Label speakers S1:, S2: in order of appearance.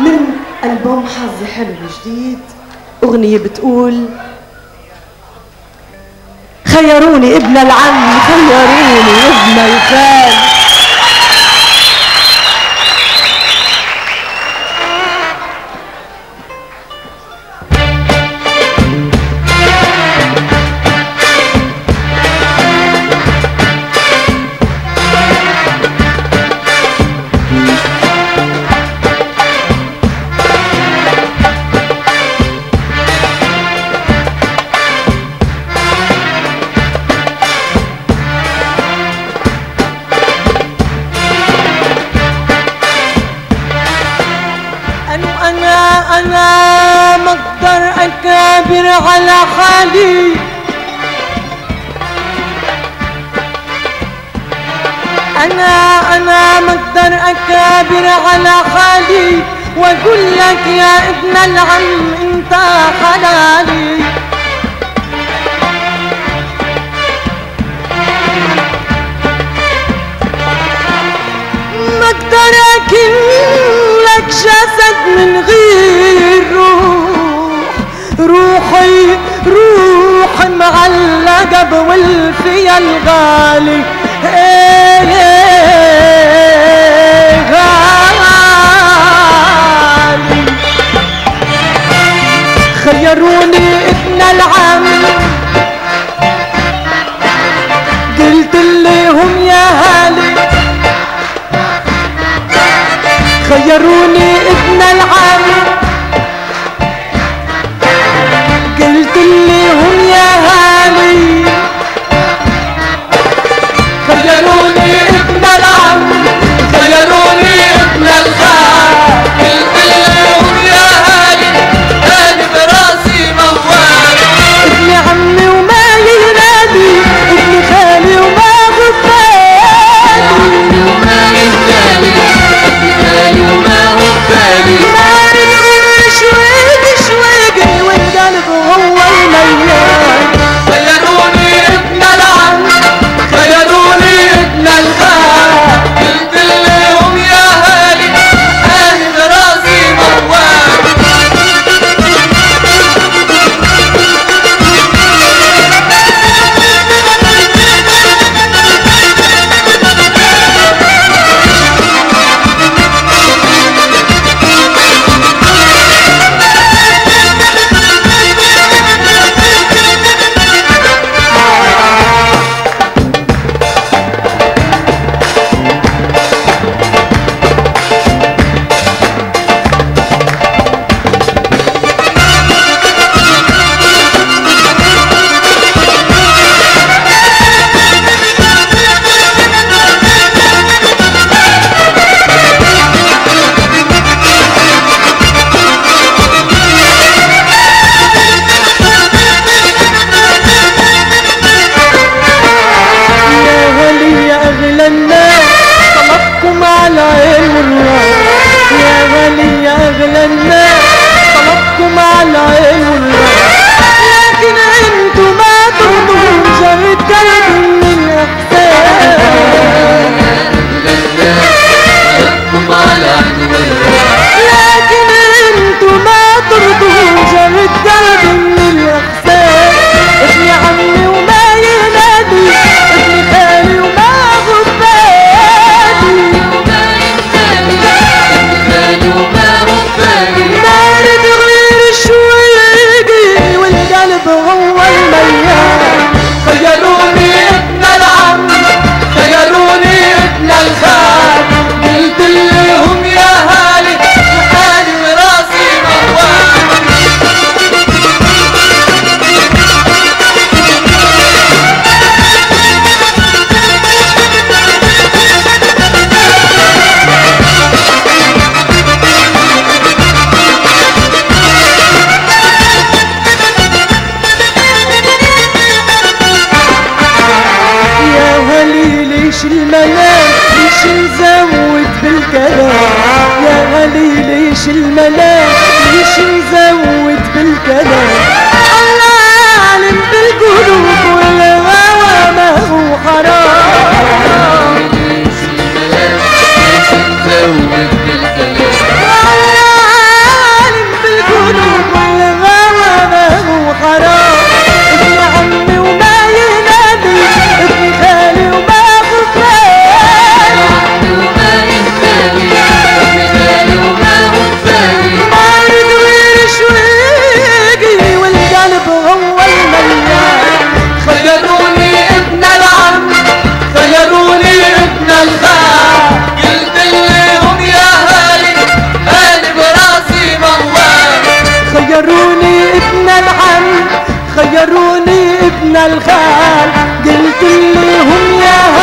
S1: من ألبوم حظي حلو جديد أغنية بتقول خيروني ابن العم خيروني ابن الخال
S2: حالي أنا أنا مقدر أكابر على حالي وأقول لك يا ابن العم أنت حلالي. مقدر أكل لك جسد من غير روح روحي معلقة بولفي الغالي. إيه غالي. خيروني ابن العم قلت لهم يا هالي. خيروني ابن العم غيروني ابن الخال قلت لهم يا